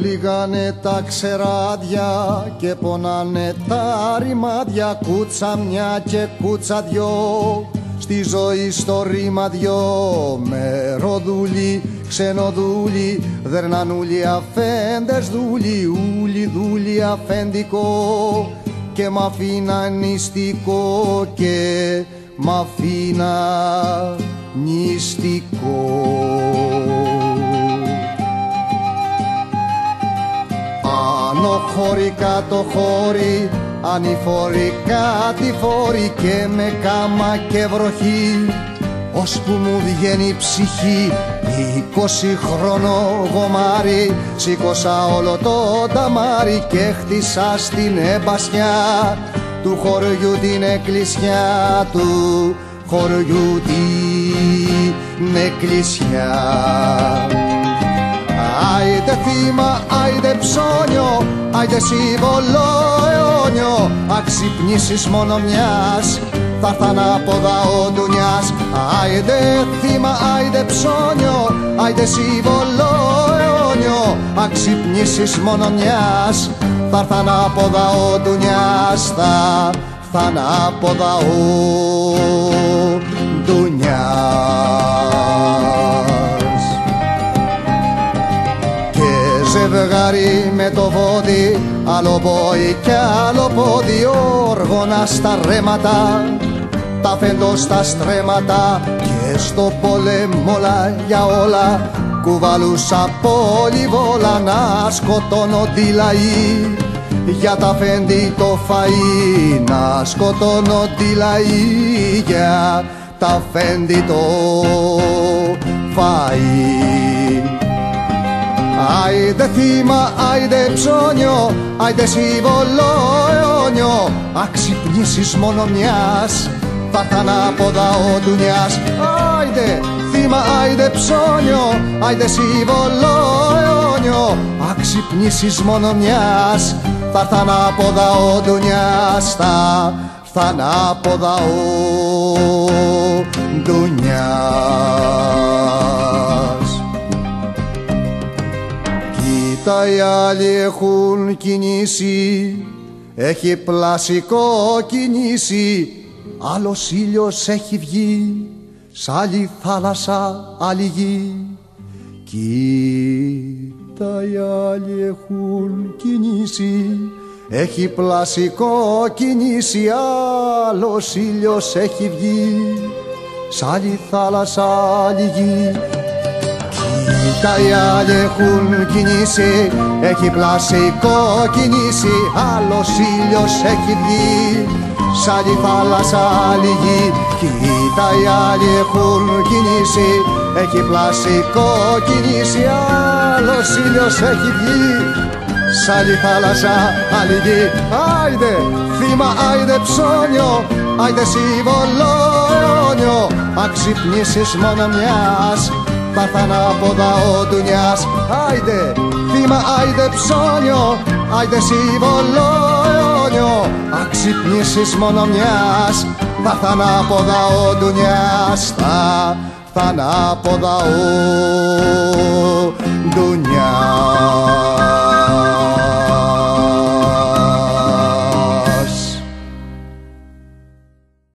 λίγανε τα ξεράδια και πονάνε τα ρημάδια. Κούτσα μια και κούτσα δυο στη ζωή στο ρήμα δυο. Μεροδούλοι, ξενοδούλοι δερνανούλοι αφέντες δούλοι ούλοι δούλοι αφεντικό και μ' αφήνα νηστικό και μ' αφήνα νηστικό Άνω χώρι κάτω χώρι ανηφορικά τη φόρη και με κάμα και βροχή. Που μου βγαίνει η ψυχή είκοσι χρόνο γομάρι σήκωσα όλο το ταμάρι και χτίσα στην εμπασιά του χωριού την εκκλησιά του. Χωριού την εκκλησιά. Άιντε θύμα, άιντε ψώνιο, άιντε σύμβολο αιώνιο αξυπνήσεις μόνο μιας θα έρθαν από δαό ντουνιάς Άιντε θύμα, άιντε ψώνιο, άιντε σύμβολο αιώνιο αξυπνήσεις μόνο μιας θα έρθαν από δαό ντουνιάς θα έρθαν από δαό ζευγάρι με το βόδι άλλο πόη κι άλλο πόδι όργονα στα ρέματα. Τα φέντο στα στρέμματα και στο πόλεμο για όλα. Κουβαλούσα πολυβόλα να σκοτώνω τη λαή. Για τα φέντη το φαΐ να σκοτώνω τη λαή. Για τα φέντη το φαΐ Άιντε θύμα, άιντε ψώνιο, άιντε σύμβολο αιώνιο. Αξυπνήσεις μόνο μιας, θα έρθαν από δαό ντουνιάς Άιντε θύμα, άιντε ψώνιο, άιντε σύμβολο αιώνιο. Αξυπνήσεις μόνο μιας, θα έρθαν από δαό ντουνιάς Θα έρθαν από δαό τα οι άλλοι έχουν κινήσει. Έχει πλασικό κινήσει άλλος ήλιος έχει βγει. Σ' άλλη θάλασσα άλλη γη. Κοίτα οι άλλοι έχουν κινήσει. Έχει πλασικό κινήσει άλλος ήλιος έχει βγει. Σ' άλλη θάλασσα άλλη γη τα άλλοι έχουν κινήσει, έχει πλασικό κινήσει, άλλος ήλιος έχει βγει, σ' άλλη θάλασσα άλλη γη. Κοίτα οι άλλοι έχουν κινήσει, έχει πλασικό κινήσει, άλλος ήλιος έχει βγει, σ' άλλη θάλασσα άλλη γη. Άιντε θύμα, άιντε ψώνιο, άιντε σύμβολο αιώνιο, αξυπνήσεις μόνο μιας, πάθαν από δαό ντουνιάς Άιντε θύμα, άιντε ψώνιο, άιντε σύμβολο αιώνιο Αξυπνήσεις μόνο μιας, πάθαν από δαό ντουνιάς Θα από δαό ντουνιάς